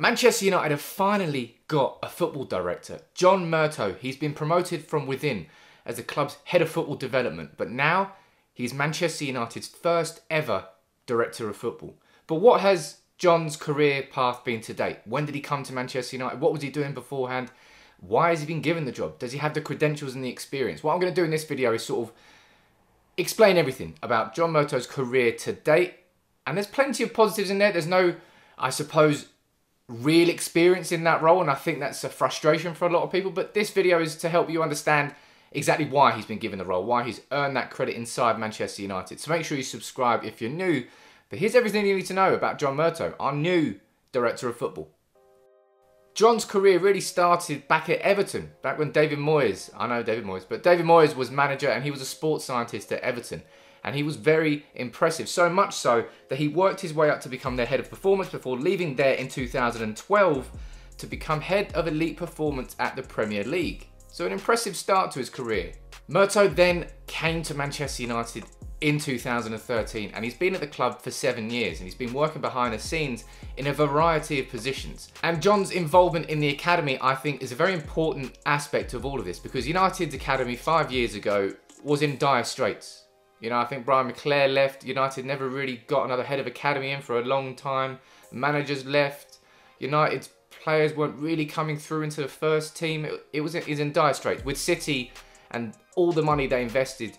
Manchester United have finally got a football director, John Murtough, He's been promoted from within as the club's head of football development, but now he's Manchester United's first ever director of football. But what has John's career path been to date? When did he come to Manchester United? What was he doing beforehand? Why has he been given the job? Does he have the credentials and the experience? What I'm going to do in this video is sort of explain everything about John Murtough's career to date. And there's plenty of positives in there. There's no, I suppose, real experience in that role, and I think that's a frustration for a lot of people. But this video is to help you understand exactly why he's been given the role, why he's earned that credit inside Manchester United. So make sure you subscribe if you're new. But here's everything you need to know about John Murtough, our new director of football. John's career really started back at Everton, back when David Moyes, I know David Moyes, but David Moyes was manager and he was a sports scientist at Everton and he was very impressive. So much so that he worked his way up to become their head of performance before leaving there in 2012 to become head of elite performance at the Premier League. So an impressive start to his career. Murtough then came to Manchester United in 2013 and he's been at the club for seven years and he's been working behind the scenes in a variety of positions. And John's involvement in the academy I think is a very important aspect of all of this because United's academy five years ago was in dire straits. You know, I think Brian McClair left. United never really got another head of academy in for a long time. Managers left. United's players weren't really coming through into the first team. It, it was, was in dire straits. With City and all the money they invested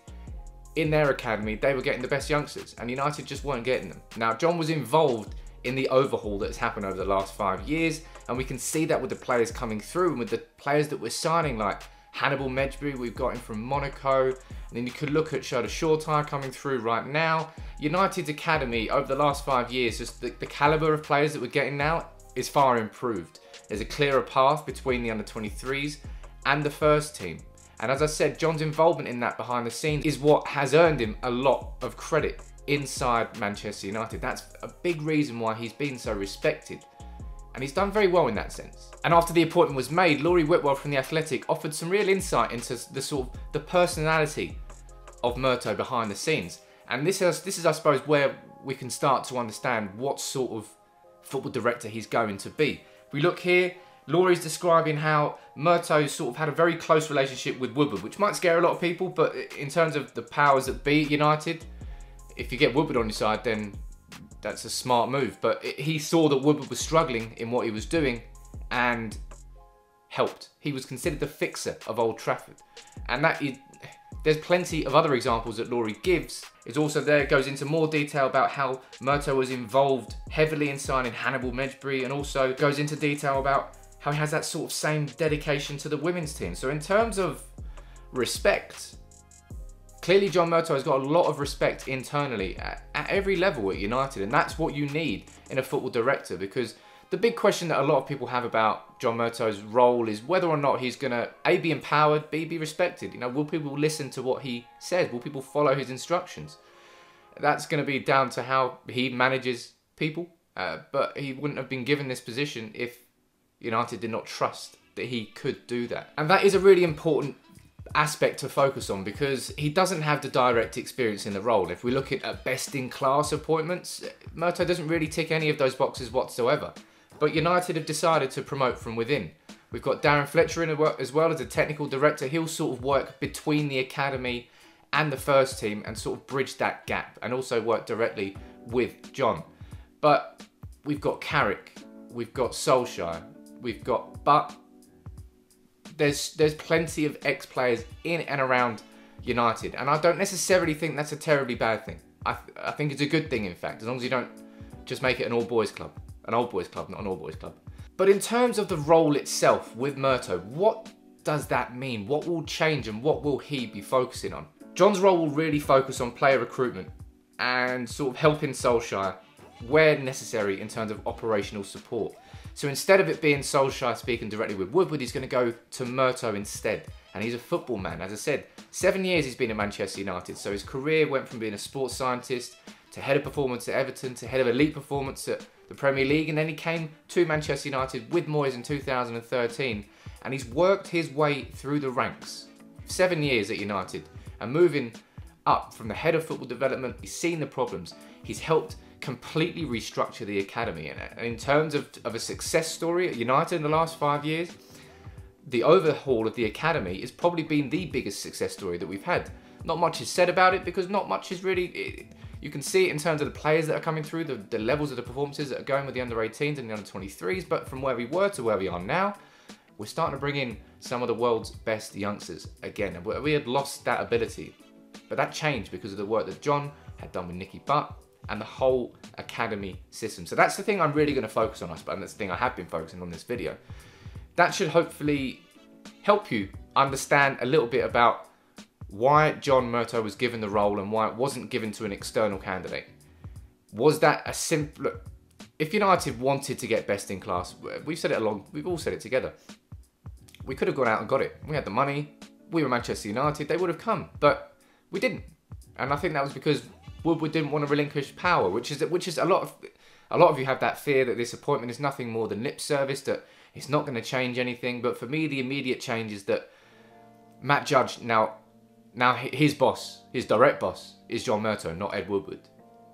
in their academy, they were getting the best youngsters, and United just weren't getting them. Now, John was involved in the overhaul that's happened over the last five years, and we can see that with the players coming through and with the players that we're signing, like Hannibal Mejbri, we've got him from Monaco. And then you could look at Shola Shoretire coming through right now. United's academy over the last five years, just the, the caliber of players that we're getting now is far improved. There's a clearer path between the under 23s and the first team. And as I said, John's involvement in that behind the scenes is what has earned him a lot of credit inside Manchester United. That's a big reason why he's been so respected and he's done very well in that sense. And after the appointment was made, Laurie Whitwell from The Athletic offered some real insight into the sort of the personality of Murtough behind the scenes. And this is, this is, I suppose, where we can start to understand what sort of football director he's going to be. If we look here, Laurie's describing how Murtough sort of had a very close relationship with Woodward, which might scare a lot of people, but in terms of the powers that be at United, if you get Woodward on your side, then that's a smart move. But it, he saw that Woodward was struggling in what he was doing and helped. He was considered the fixer of Old Trafford. And that is, there's plenty of other examples that Laurie gives. Is also there, it goes into more detail about how Murtough was involved heavily in signing Hannibal Mejbri and also goes into detail about how he has that sort of same dedication to the women's team. So in terms of respect, Clearly, John Murtough has got a lot of respect internally at, at every level at United, and that's what you need in a football director because the big question that a lot of people have about John Murtough's role is whether or not he's going to A, be empowered, B, be respected. You know, will people listen to what he says? Will people follow his instructions? That's going to be down to how he manages people. Uh, but he wouldn't have been given this position if United did not trust that he could do that. And that is a really important aspect to focus on because he doesn't have the direct experience in the role. If we look at best in class appointments, Murtough doesn't really tick any of those boxes whatsoever. But United have decided to promote from within. We've got Darren Fletcher in as well as a technical director. He'll sort of work between the academy and the first team and sort of bridge that gap and also work directly with John. But we've got Carrick, we've got Solskjaer, we've got Butt, there's there's plenty of ex players in and around United, and I don't necessarily think that's a terribly bad thing. I, th- I think it's a good thing, in fact, as long as you don't just make it an all boys club, an old boys club, not an all boys club. But in terms of the role itself with Murtough, what does that mean? What will change and what will he be focusing on? John's role will really focus on player recruitment and sort of helping Solskjaer where necessary in terms of operational support. So instead of it being Solskjaer speaking directly with Woodward, he's going to go to Murtough instead. And he's a football man. As I said, seven years he's been at Manchester United. So his career went from being a sports scientist to head of performance at Everton to head of elite performance at the Premier League. And then he came to Manchester United with Moyes in 2013. And he's worked his way through the ranks. Seven years at United. And moving up from the head of football development, he's seen the problems. He's helped completely restructure the academy. And in terms of, of a success story at United in the last five years, the overhaul of the academy has probably been the biggest success story that we've had. Not much is said about it because not much is really. It, you can see it in terms of the players that are coming through, the, the levels of the performances that are going with the under 18s and the under 23s. But from where we were to where we are now, we're starting to bring in some of the world's best youngsters again. And we had lost that ability, but that changed because of the work that John had done with Nicky Butt and the whole academy system. So that's the thing I'm really going to focus on, I suppose, and that's the thing I have been focusing on this video. That should hopefully help you understand a little bit about why John Murtough was given the role and why it wasn't given to an external candidate. Was that a simple... if United wanted to get best in class, we've said it along, we've all said it together. We could have gone out and got it. We had the money. We were Manchester United. They would have come, but we didn't. And I think that was because Woodward didn't want to relinquish power, which is which is a lot of a lot of you have that fear that this appointment is nothing more than lip service, that it's not going to change anything. But for me, the immediate change is that Matt Judge now now his boss, his direct boss, is John Murtough, not Ed Woodward.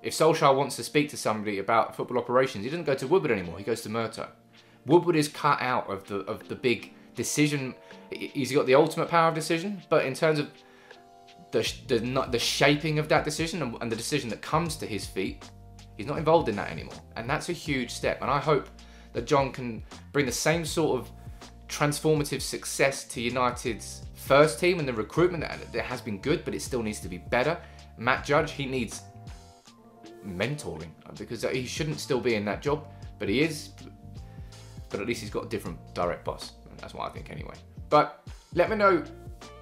If Solskjaer wants to speak to somebody about football operations, he doesn't go to Woodward anymore. He goes to Murtough. Woodward is cut out of the of the big decision. He's got the ultimate power of decision, but in terms of the the, the shaping of that decision and, and the decision that comes to his feet, he's not involved in that anymore, and that's a huge step. And I hope that John can bring the same sort of transformative success to United's first team and the recruitment that has been good, but it still needs to be better. Matt Judge, he needs mentoring because he shouldn't still be in that job, but he is. But at least he's got a different direct boss. That's what I think anyway. But let me know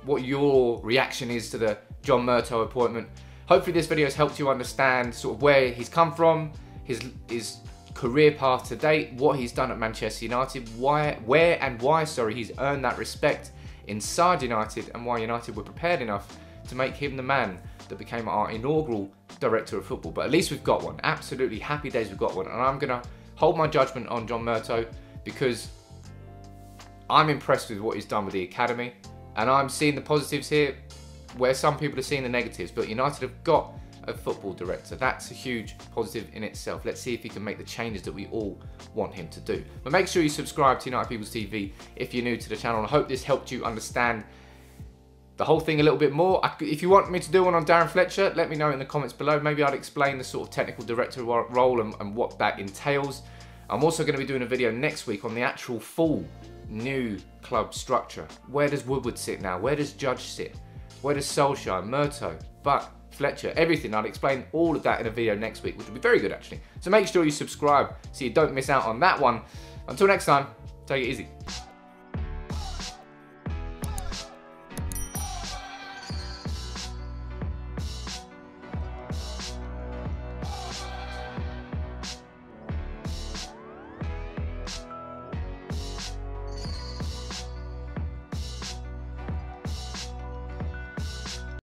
what your reaction is to the John Murtough appointment. Hopefully this video has helped you understand sort of where he's come from, his his career path to date, what he's done at Manchester United, why, where and why, sorry, he's earned that respect inside United and why United were prepared enough to make him the man that became our inaugural director of football. But at least we've got one. Absolutely happy days we've got one. And I'm going to hold my judgment on John Murtough because I'm impressed with what he's done with the academy. And I'm seeing the positives here where some people are seeing the negatives. But United have got a football director. That's a huge positive in itself. Let's see if he can make the changes that we all want him to do. But make sure you subscribe to United People's TV if you're new to the channel. I hope this helped you understand the whole thing a little bit more. If you want me to do one on Darren Fletcher, let me know in the comments below. Maybe I'd explain the sort of technical director role and, and what that entails. I'm also going to be doing a video next week on the actual full new club structure. Where does Woodward sit now? Where does Judge sit? Where does Solskjaer, Murtough, Butt, Fletcher, everything. I'll explain all of that in a video next week, which will be very good actually. So make sure you subscribe so you don't miss out on that one. Until next time, take it easy.